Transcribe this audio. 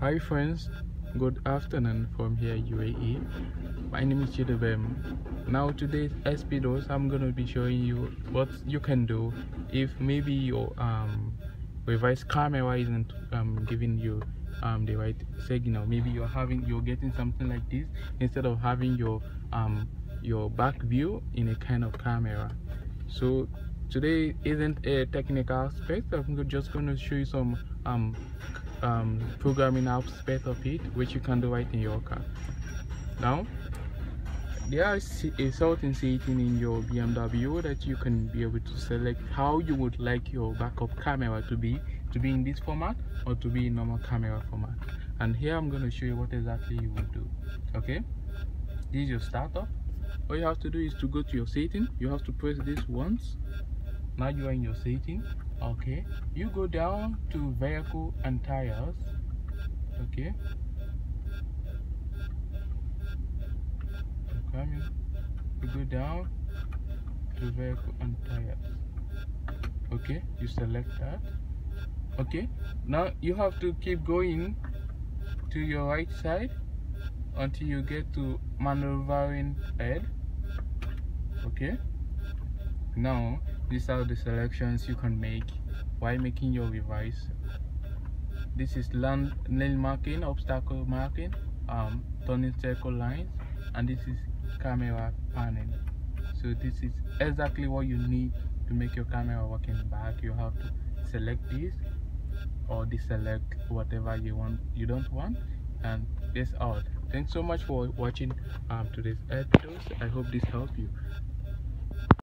Hi friends, good afternoon from here UAE. My name is Chidubem. Now today's SPDOS I'm gonna be showing you what you can do if maybe your um, reverse camera isn't um, giving you um, the right signal. Maybe you're having you're getting something like this instead of having your um, your back view in a kind of camera. So today isn't a technical aspect. I'm just going to show you some um, um, programming aspect of it which you can do right in your car. Now there is a certain setting in your BMW that you can be able to select how you would like your backup camera to be to be in this format or to be in normal camera format. And here I'm going to show you what exactly you will do okay? This is your startup. All you have to do is to go to your setting. You have to press this once now you are in your setting okay. You go down to vehicle and tires. Okay. Coming you go down to vehicle and tires. Okay. You select that. Okay. Now you have to keep going to your right side until you get to maneuvering head okay. Now these are the selections you can make while making your revise. This is land lane marking obstacle marking um turning circle lines and this is camera panning so this is exactly what you need to make your camera working back. You have to select this or deselect whatever you want you don't want and this out. Thanks so much for watching um today's episode. I hope this helped you